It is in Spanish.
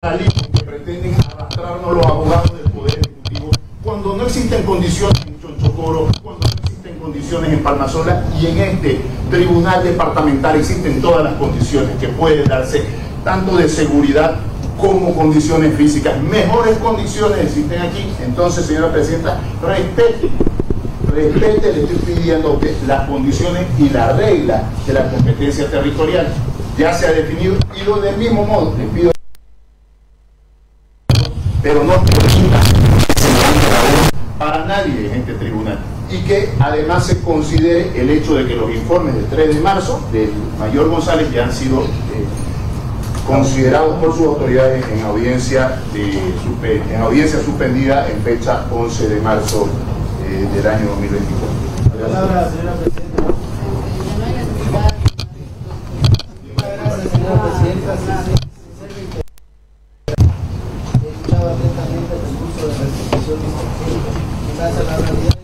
que pretenden arrastrarnos los abogados del Poder Ejecutivo cuando no existen condiciones en Chonchocoro, cuando no existen condiciones en Palmasola y en este tribunal departamental existen todas las condiciones que pueden darse, tanto de seguridad como condiciones físicas. Mejores condiciones existen aquí. Entonces, señora Presidenta, respete, respete, le estoy pidiendo que las condiciones y la regla de la competencia territorial ya se ha definido y lo del mismo modo le pido pero no para nadie en este tribunal y que además se considere el hecho de que los informes del 3 de marzo del mayor González ya han sido eh, considerados por sus autoridades en audiencia, de, en audiencia suspendida en fecha 11 de marzo eh, del año 2024. Palabra, señora Presidenta. Muchas gracias, señora Presidenta. Sí, sí, He escuchado atentamente el discurso de la institución. Quizás a la realidad